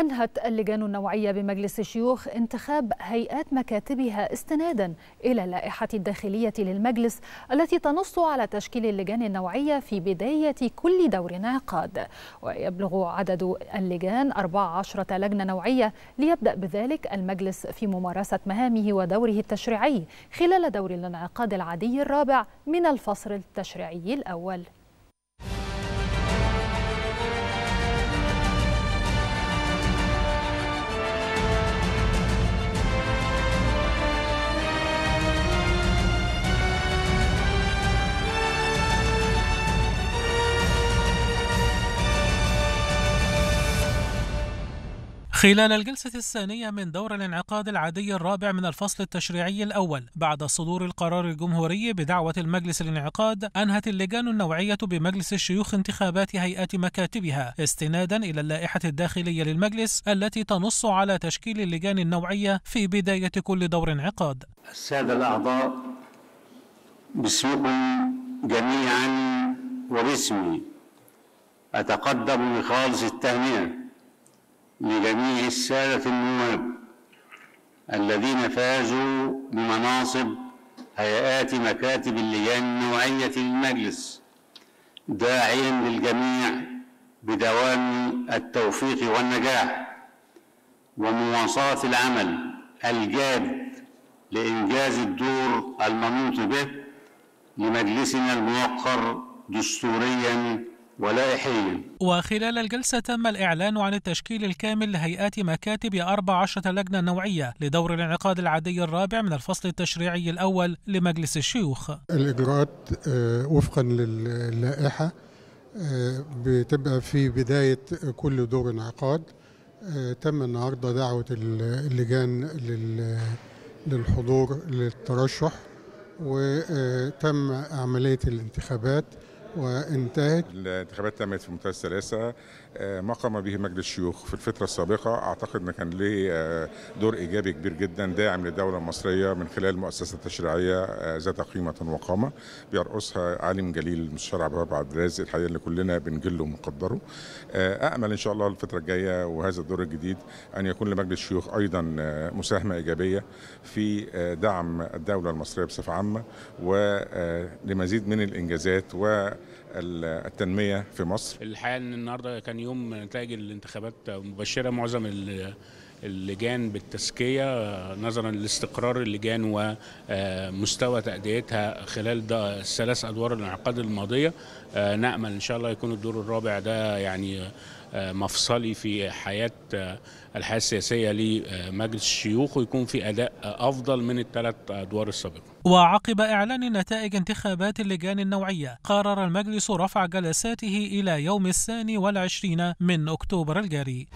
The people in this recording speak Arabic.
أنهت اللجان النوعية بمجلس الشيوخ انتخاب هيئات مكاتبها استنادا إلى اللائحة الداخلية للمجلس التي تنص على تشكيل اللجان النوعية في بداية كل دور انعقاد ويبلغ عدد اللجان 14 لجنة نوعية ليبدأ بذلك المجلس في ممارسة مهامه ودوره التشريعي خلال دور الانعقاد العادي الرابع من الفصل التشريعي الأول. خلال الجلسة الثانية من دور الانعقاد العادي الرابع من الفصل التشريعي الأول بعد صدور القرار الجمهوري بدعوة المجلس الانعقاد أنهت اللجان النوعية بمجلس الشيوخ انتخابات هيئات مكاتبها استنادا إلى اللائحة الداخلية للمجلس التي تنص على تشكيل اللجان النوعية في بداية كل دور انعقاد. السادة الأعضاء باسمكم جميعا وباسمي أتقدم بخالص التهنئة. لجميع السادة النواب الذين فازوا بمناصب هيئات مكاتب اللجان النوعية للمجلس داعيا للجميع بدوام التوفيق والنجاح ومواصلة العمل الجاد لإنجاز الدور المنوط به لمجلسنا الموقر دستوريا ولائحيا وخلال الجلسة تم الإعلان عن التشكيل الكامل لهيئات مكاتب 14 لجنة نوعية لدور الانعقاد العادي الرابع من الفصل التشريعي الأول لمجلس الشيوخ. الإجراءات وفقا للائحة بتبقى في بداية كل دور انعقاد. تم النهاردة دعوة اللجان للحضور للترشح وتم عملية الانتخابات. وانتهت الانتخابات تمت في منتهى السلاسة ما قام به مجلس الشيوخ في الفترة السابقة. أعتقد أن كان له دور إيجابي كبير جدا داعم للدولة المصرية من خلال مؤسسة تشريعية ذات قيمة وقامة. بيرأسها عالم جليل المستشار عبد الوهاب عبد الرازق. الحقيقة اللي كلنا بنجله ونقدره أأمل إن شاء الله الفترة الجاية وهذا الدور الجديد أن يكون لمجلس الشيوخ أيضا مساهمة إيجابية في دعم الدولة المصرية بصفة عامة ولمزيد من الإنجازات و التنمية في مصر. الحقيقة إن النهارده كان يوم نتائج الانتخابات مبشرة. معظم اللجان بالتزكية نظرا لاستقرار اللجان ومستوى تأديتها خلال الثلاث أدوار الانعقاد الماضية. نأمل إن شاء الله يكون الدور الرابع ده يعني مفصلي في حياة الحياة السياسية لمجلس الشيوخ ويكون في أداء أفضل من الثلاث أدوار السابقة. وعقب إعلان نتائج انتخابات اللجان النوعية قرر المجلس رفع جلساته إلى يوم الثاني والعشرين من أكتوبر الجاري.